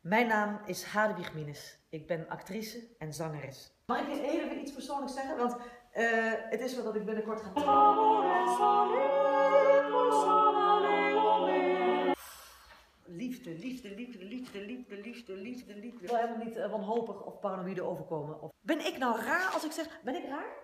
Mijn naam is Hadewig Minnes. Ik ben actrice en zangeres. Mag ik eens even iets persoonlijks zeggen? Want eh, het is wel dat ik binnenkort ga Liefde, liefde, liefde, liefde, liefde, liefde, liefde, liefde. Ik wil helemaal niet uh, wanhopig of paranoïde overkomen. Of... Ben ik nou raar als ik zeg, ben ik raar?